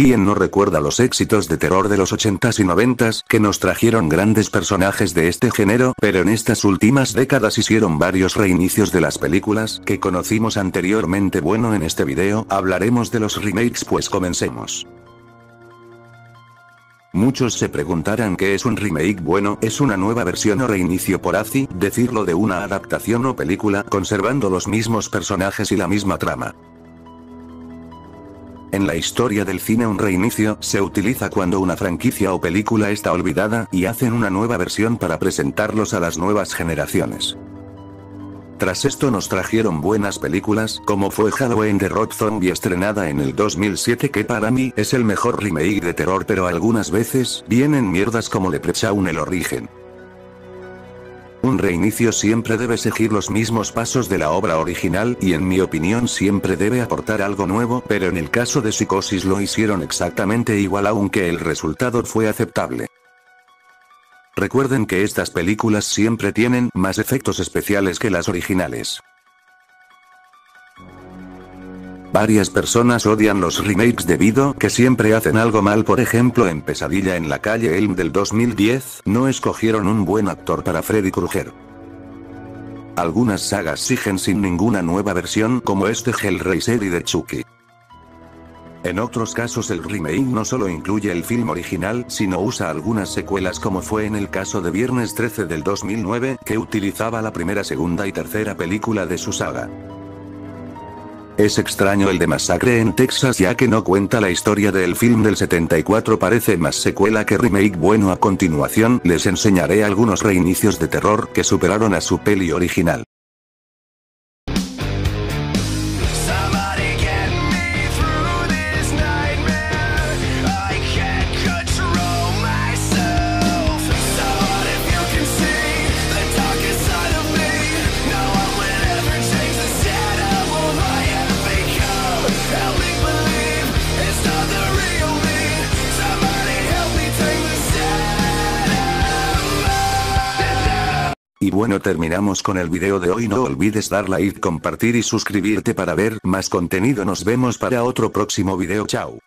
¿Quién no recuerda los éxitos de terror de los 80s y 90s que nos trajeron grandes personajes de este género, pero en estas últimas décadas hicieron varios reinicios de las películas que conocimos anteriormente? Bueno, en este video hablaremos de los remakes, pues comencemos. Muchos se preguntarán qué es un remake bueno, es una nueva versión o reinicio por así decirlo de una adaptación o película, conservando los mismos personajes y la misma trama. En la historia del cine un reinicio se utiliza cuando una franquicia o película está olvidada y hacen una nueva versión para presentarlos a las nuevas generaciones. Tras esto nos trajeron buenas películas, como fue Halloween de Rob Zombie estrenada en el 2007 que para mí es el mejor remake de terror pero algunas veces vienen mierdas como Leprechaun el origen. Un reinicio siempre debe seguir los mismos pasos de la obra original y en mi opinión siempre debe aportar algo nuevo, pero en el caso de Psicosis lo hicieron exactamente igual aunque el resultado fue aceptable. Recuerden que estas películas siempre tienen más efectos especiales que las originales. Varias personas odian los remakes debido que siempre hacen algo mal por ejemplo en Pesadilla en la calle Elm del 2010, no escogieron un buen actor para Freddy Krueger. Algunas sagas siguen sin ninguna nueva versión como este Hellraiser y de Chucky. En otros casos el remake no solo incluye el film original, sino usa algunas secuelas como fue en el caso de Viernes 13 del 2009, que utilizaba la primera, segunda y tercera película de su saga. Es extraño el de Masacre en Texas ya que no cuenta la historia del film del 74 parece más secuela que remake bueno a continuación les enseñaré algunos reinicios de terror que superaron a su peli original. Y bueno terminamos con el video de hoy. No olvides dar like compartir y suscribirte para ver más contenido. Nos vemos para otro próximo video. Chao.